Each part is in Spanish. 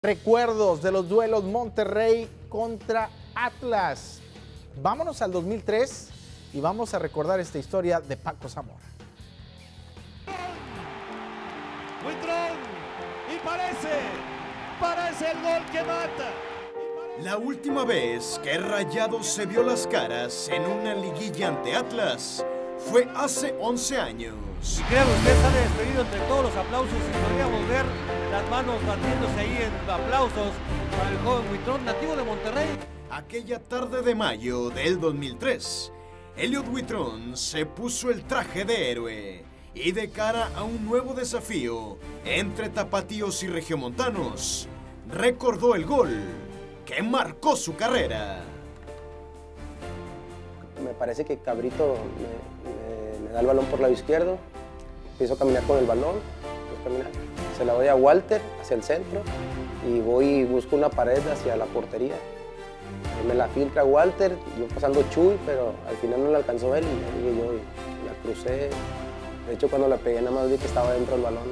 Recuerdos de los duelos Monterrey contra Atlas. Vámonos al 2003 y vamos a recordar esta historia de Paco Zamora. y parece, parece el gol que mata. La última vez que Rayados se vio las caras en una liguilla ante Atlas fue hace 11 años. Y creo que usted sale despedido entre todos los aplausos y podríamos ver las manos batiéndose ahí en aplausos para el joven Huitrón, nativo de Monterrey. Aquella tarde de mayo del 2003, Elliot Huitrón se puso el traje de héroe y de cara a un nuevo desafío entre tapatíos y regiomontanos, recordó el gol que marcó su carrera. Me parece que Cabrito me, da el balón por lado izquierdo, empiezo a caminar con el balón, se la doy a Walter hacia el centro y voy y busco una pared hacia la portería. Me la filtra Walter, yo pasando Chuy, pero al final no la alcanzó él y yo la crucé. De hecho, cuando la pegué nada más vi que estaba dentro del balón.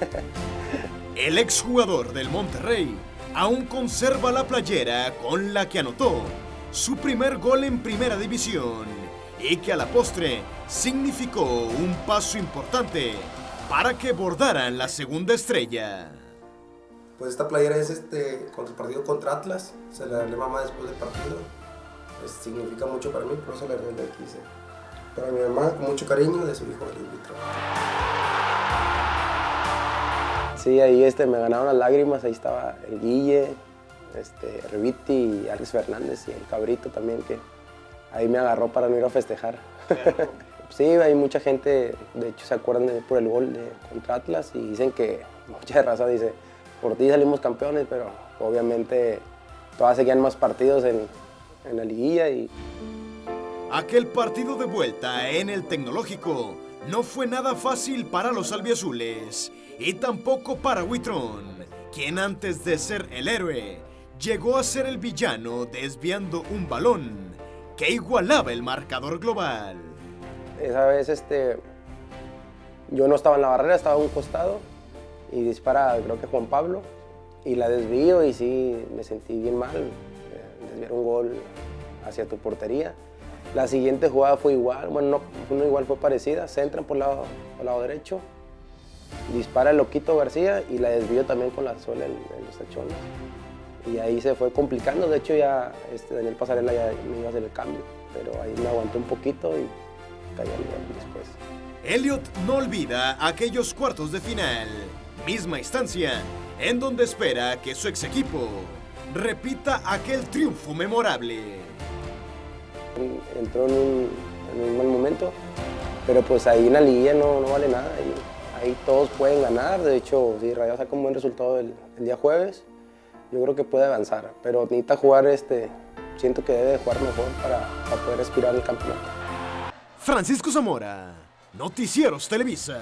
el exjugador del Monterrey aún conserva la playera con la que anotó su primer gol en primera división y que a la postre significó un paso importante para que bordaran la segunda estrella. Pues esta playera es este, contra el partido contra Atlas, se la regalé mamá después del partido. Pues significa mucho para mí, por eso la regalé quise. Para mi mamá, con mucho cariño, de su hijo del Sí, ahí este, me ganaron las lágrimas, ahí estaba el Guille, este, Reviti y Alex Fernández y el Cabrito también, que ahí me agarró para no ir a festejar. sí, hay mucha gente, de hecho se acuerdan de, por el gol de, contra Atlas y dicen que mucha raza dice, por ti salimos campeones, pero obviamente todavía seguían más partidos en, en la liguilla y... Aquel partido de vuelta en el tecnológico no fue nada fácil para los albiazules y tampoco para Huitrón, quien antes de ser el héroe, llegó a ser el villano desviando un balón que igualaba el marcador global. Esa vez este, yo no estaba en la barrera, estaba a un costado y dispara creo que Juan Pablo y la desvío y sí me sentí bien mal, eh, desviar un gol hacia tu portería. La siguiente jugada fue igual, bueno, no, igual, fue parecida, se entran por el lado, por lado derecho, dispara el loquito García y la desvió también con la sola en, los tachones. Y ahí se fue complicando, de hecho ya este, Daniel Pasarela ya me iba a hacer el cambio, pero ahí me aguanté un poquito y caí después. Elliot no olvida aquellos cuartos de final, misma instancia, en donde espera que su ex equipo repita aquel triunfo memorable. Entró en un, en mal momento, pero pues ahí en la liguilla no, no vale nada, ahí, ahí, todos pueden ganar, de hecho si Rayo saca un buen resultado el, el, día jueves, yo creo que puede avanzar, pero necesita jugar, este, siento que debe jugar mejor para, para poder aspirar al campeonato. Francisco Zamora, Noticieros Televisa.